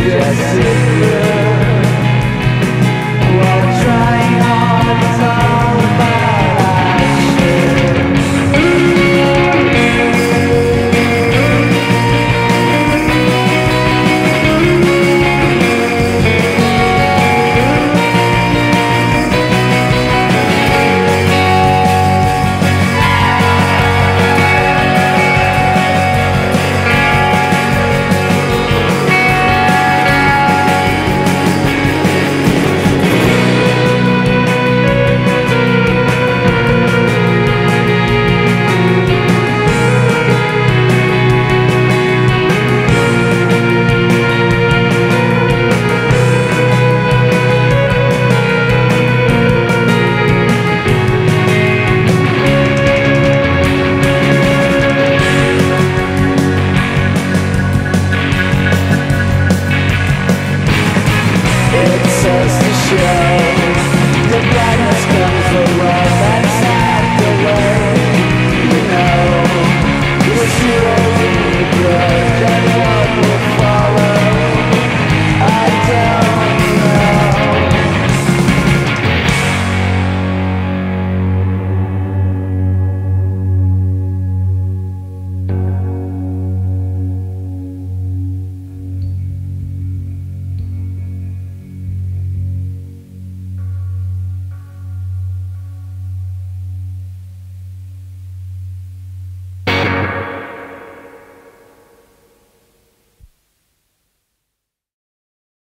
Yes, it will.